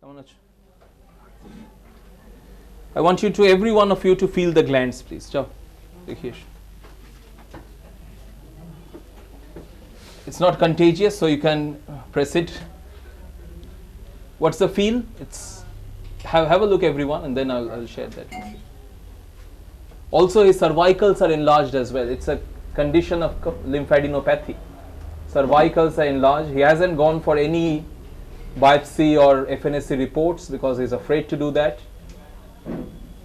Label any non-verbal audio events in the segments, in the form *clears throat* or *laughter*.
কেমন আছো I want you to, every one of you, to feel the glands, please. যাও দেখি এসো। It's not contagious, so you can uh, press it. What's the feel? It's have have a look, everyone, and then I'll, I'll share that. with you. Also, his cervicals are enlarged as well. It's a condition of co- lymphadenopathy. Cervicals are enlarged. He hasn't gone for any biopsy or FNAC reports because he's afraid to do that.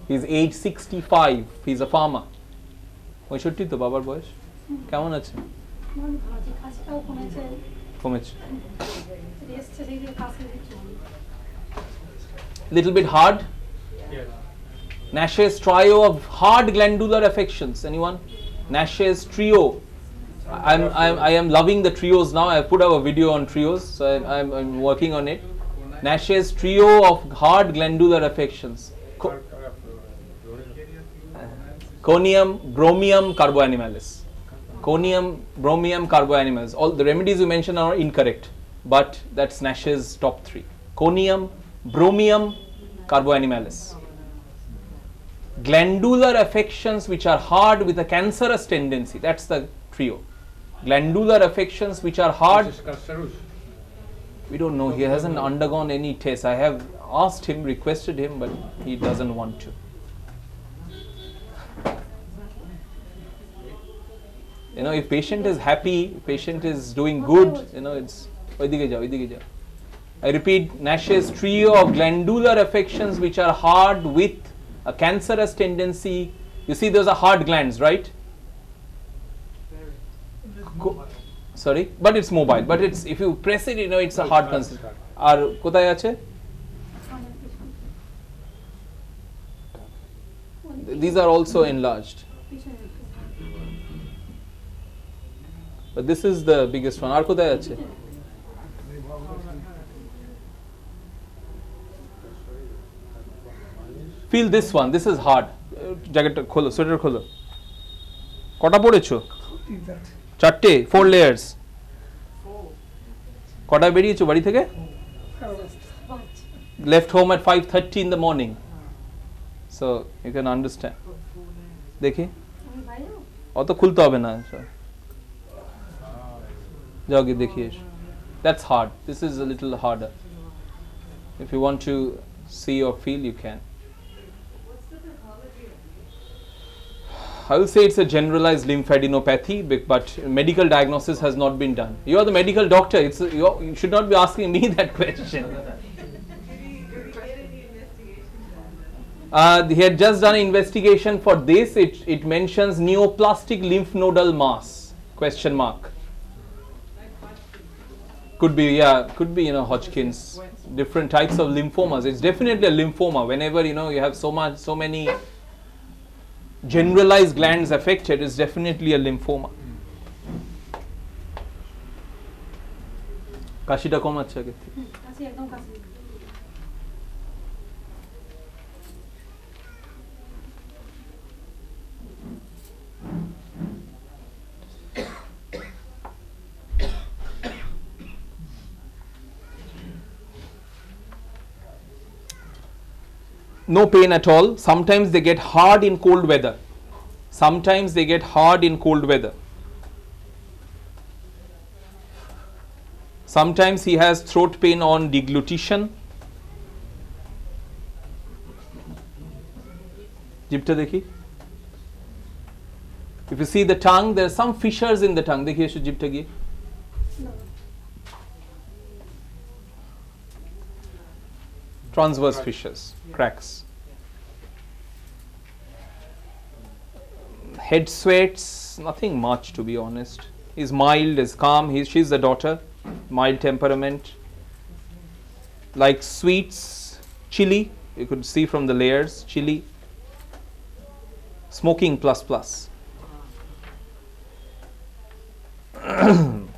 He's age 65. He's a farmer. পঁয়ষট্টি তো Baba Boys? কেমন আছে কমেছে little bit hard yeah. nash's trio of hard glandular affections anyone nash's trio I'm, I'm I am loving the trios now. I put up a video on trios so I, I'm, I'm working on it. Nash's trio of hard glandular affections. Co- conium bromium carboanimalis conium bromium carboanimalis all the remedies you mentioned are incorrect but that's nash's top three. Conium bromium carboanimalis glandular affections which are hard with a cancerous tendency. That's the trio glandular affections which are hard. We don't know. He hasn't undergone any tests. I have asked him, requested him, but he doesn't want to. You know, if patient is happy, patient is doing good, you know, it's. I repeat, Nash's trio of glandular affections which are hard with a cancerous tendency. You see, those are hard glands, right? Sorry but it's mobile but it's if you press it you know it's a hard concern আর কোথায় আছে these are also enlarged but this is the biggest one আর কোথায় আছে feel this one this is hard জ্যাকেটটা খোলো sweater খোলো কটা পড়েছো চারটে ফোর লেয়ার্স কটা বেরিয়েছো বাড়ি থেকে left home at 5:30 in the morning so you can understand দেখি আমি বাইরে অত খুলতে হবে না সব। যাও গিয়ে দেখি এসো that's hard this is a little harder if you want to see or feel you can I will say it's a generalized lymphadenopathy, but medical diagnosis has not been done. You are the medical doctor. It's you, should not be asking me *laughs* that question. Uh, he had just done investigation for this. It, it mentions neoplastic lymph nodal mass? Question mark. Could be, yeah, could be, you know, Hodgkin's, different types of lymphomas. It's definitely a lymphoma. Whenever, you know, you have so much, so many generalized glands affected, it's definitely a lymphoma. কাশিটা কম আছে আগে থেকে। no pain at all. Sometimes they get hard in cold weather. Sometimes they get hard in cold weather. Sometimes he has throat pain on deglutition. জিভটা দেখি If you see the tongue, there are some fissures in the tongue. দেখি এসো জিভটা গিয়ে Transverse fissures, cracks. Head sweats, nothing much to be honest. He's mild, is calm. He's, she's the daughter, mild temperament. Like sweets, chili, you could see from the layers, chili. Smoking plus plus. *clears throat*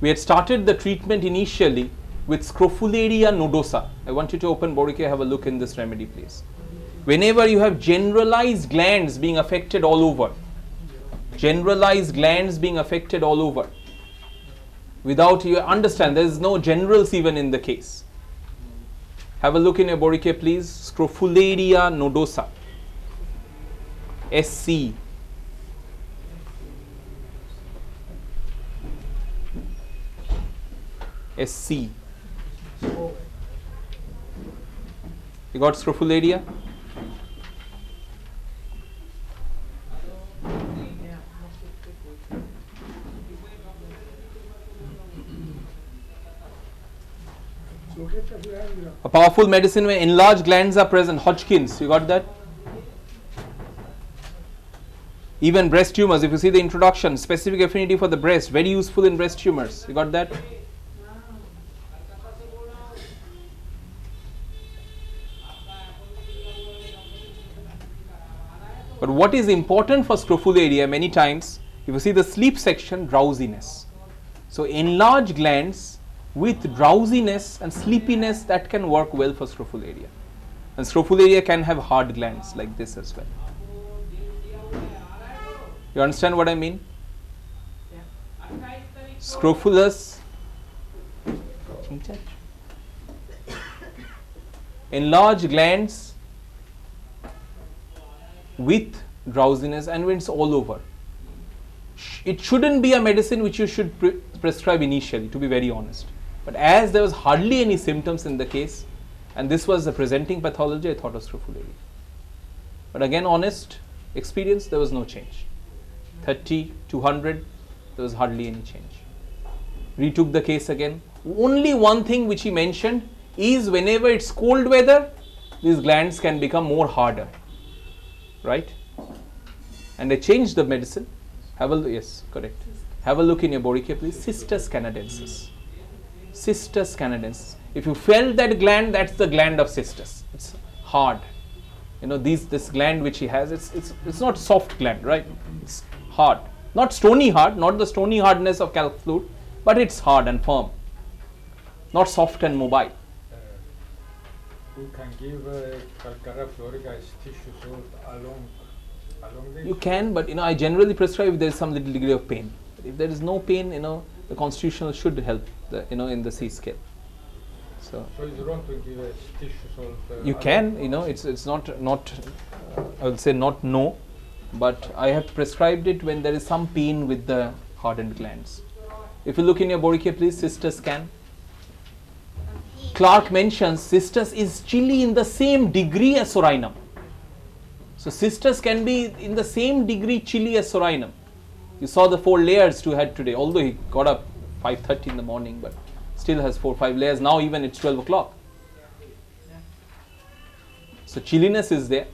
We had started the treatment initially with Scrofularia nodosa. I want you to open Boericke, have a look in this remedy, please. whenever you have generalized glands being affected all over, generalized glands being affected all over, without you understand, there is no generals even in the case. Have a look in your Boericke, please. Scrofularia nodosa. SC. SC. You got scrofularia? A powerful medicine where enlarged glands are present. Hodgkin's, you got that? Even breast tumors, if you see the introduction, specific affinity for the breast, very useful in breast tumors. You got that? But what is important for scrofularia many times, if you see the sleep section, drowsiness. So enlarged glands with drowsiness and sleepiness that can work well for scrofularia. And scrofularia can have hard glands like this as well. You understand what I mean? Scrofulous enlarged glands with drowsiness and when it's all over. It shouldn't be a medicine which you should pre- prescribe initially, to be very honest. But as there was hardly any symptoms in the case, and this was the presenting pathology, I thought of scrofularia. But again, honest experience, there was no change. 30, 200, there was hardly any change. Retook the case again. Only one thing which he mentioned is whenever it's cold weather, these glands can become more harder. Right? And I changed the medicine. Have a look, yes, correct. Have a look in your Boericke, please. Cistus canadensis. Cistus canadensis. If you felt that gland, that's the gland of cistus. It's hard. You know, these this gland which he has, it's it's it's not soft gland, right? It's hard. Not stony hard, not the stony hardness of calc fluor, but it's hard and firm. Not soft and mobile. We can give uh, calcarea fluorica tissue salt along along this. You can, but you know, I generally prescribe if there is some little degree of pain. If there is no pain, you know, the constitutional should help, the, you know, in the C scale. So So it's wrong to give as tissue salt. Uh, you can, you know, it's it's not not, uh, I will say not no, but I have prescribed it when there is some pain with the hardened glands. If you look in your Boericke, please, sister scan. Clark mentions cistus is chilly in the same degree as psorinum. So cistus can be in the same degree chilly as psorinum. You saw the four layers to had today, although he got up 5.30 in the morning, but still has four, five layers. Now even it's 12 o'clock. So chilliness is there.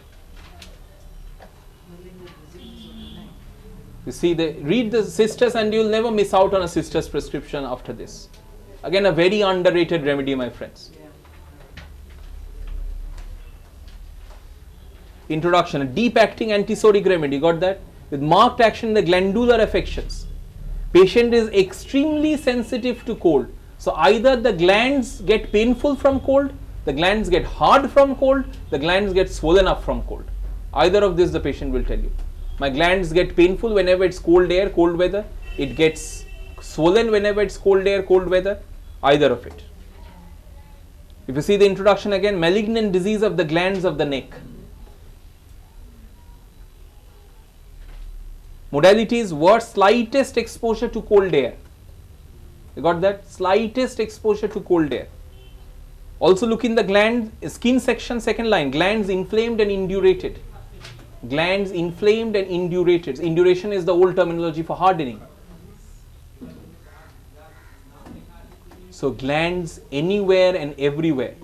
You see, the, read the cistus and you'll never miss out on a cistus prescription after this. Again, a very underrated remedy, my friends. Introduction, a deep acting antipsoric remedy, got that? With marked action in the glandular affections. Patient is extremely sensitive to cold. So either the glands get painful from cold, the glands get hard from cold, the glands get swollen up from cold. Either of this the patient will tell you. My glands get painful whenever it's cold air, cold weather. It gets swollen whenever it's cold air, cold weather. Either of it. If you see the introduction again, malignant disease of the glands of the neck. Modalities were slightest exposure to cold air. You got that? Slightest exposure to cold air. Also look in the gland, skin section, second line, glands inflamed and indurated. Glands inflamed and indurated. Induration is the old terminology for hardening. So glands anywhere and everywhere.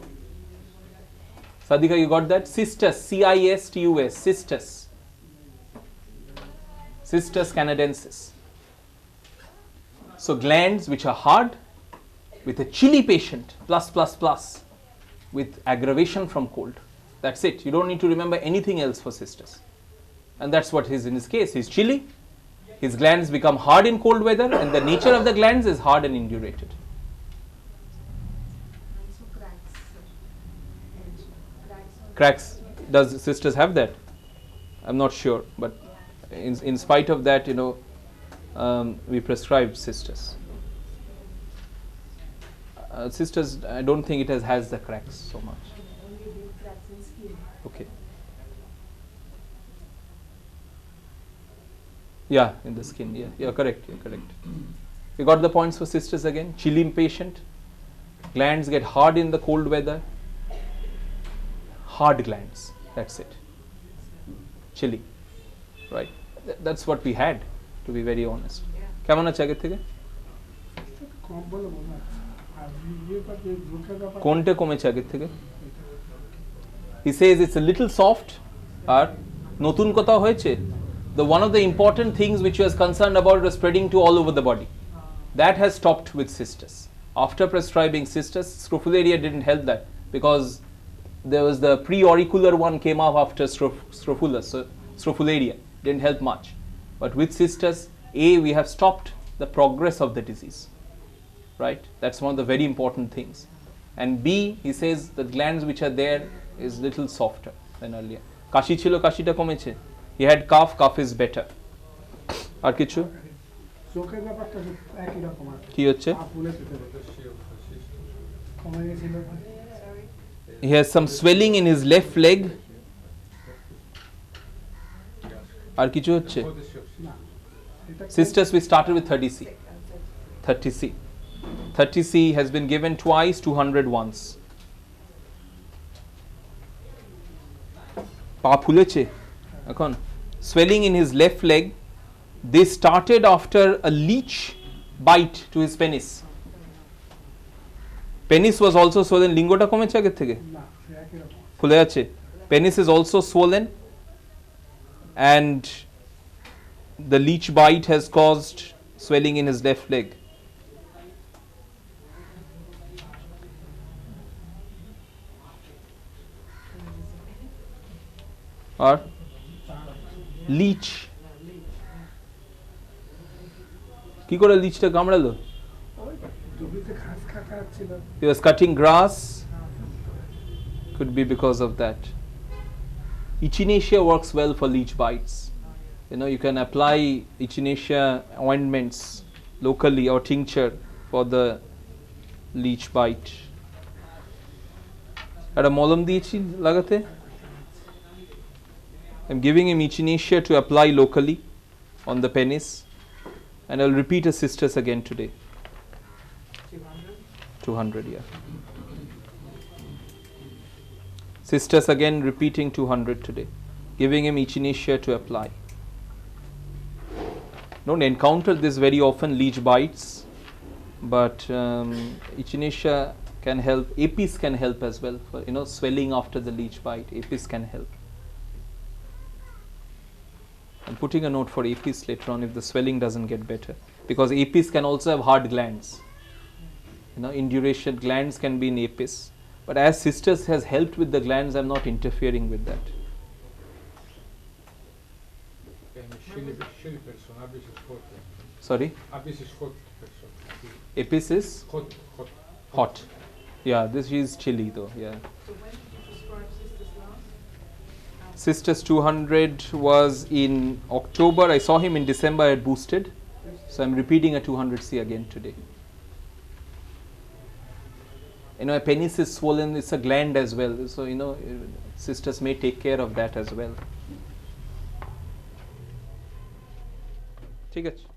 Sadhika, you got that? Cistus, C-I-S-T-U-S, cistus. Cistus canadensis. So glands which are hard with a chilly patient, plus, plus, plus, with aggravation from cold. That's it. You don't need to remember anything else for cistus. And that's what is in his case. He's chilly, his glands become hard in cold weather, and the nature of the glands is hard and indurated. Cracks. Does cistus have that? I'm not sure, but in, in spite of that, you know, um, we prescribe cistus. Uh, cistus, I don't think it has, has the cracks so much. Okay. Yeah, in the skin. Yeah, you're correct. You're correct. You got the points for cistus again. Chill impatient. Glands get hard in the cold weather hard glands. That's it. Chili. Right? That's what we had, to be very honest. Kamana Chagatiga? Konte kome Chagatiga? He says it's a little soft. Notun kota hoeche. The one of the important things which he was concerned about was spreading to all over the body. That has stopped with cistus. After prescribing cistus, scrophularia didn't help that because there was the pre-auricular one came up after stroph strophula, so scrofularia, didn't help much. But with cistus, A, we have stopped the progress of the disease, right? That's one of the very important things. And B, he says the glands which are there is little softer than earlier. কাশি ছিল কাশিটা কমেছে he had cough cough is better আর কিছু কি হচ্ছে he has some swelling in his left leg. আর কিছু হচ্ছে Cistus, we started with 30C. 30C. 30C has been given twice, 200 once. Swelling in his left leg. They started after a leech bite to his penis. Penis was also swollen লিঙ্গটা কমেছে আগের থেকে? খুলে যাচ্ছে। Penis is also swollen and the leech bite has caused swelling in his left leg R leech কি করে লিচটা কামড়ালো? He was cutting grass. Could be because of that. Echinacea works well for leech bites. You know, you can apply Echinacea ointments locally or tincture for the leech bite. I'm giving him Echinacea to apply locally on the penis and I'll repeat his cistus again today. 200 yeah. Cistus again repeating 200 today giving him each echinacea to apply. Don't encounter this very often leech bites but um, can help apis can help as well for you know swelling after the leech bite. Apis can help. I'm putting a note for apis later on if the swelling doesn't get better because apis can also have hard glands you know induration glands can be in apis but as cistus has helped with the glands i'm not interfering with that. And Chile, Chile person, apis is hot. sorry? Apis is hot apis is? Hot, hot. hot. Yeah this is chilly though yeah. So when did you prescribe cistus cistus 200 was in october. I saw him in december at boosted. So i'm repeating a 200c again today you know, a penis is swollen, it's a gland as well. So, you know, cistus may take care of that as well. Take it.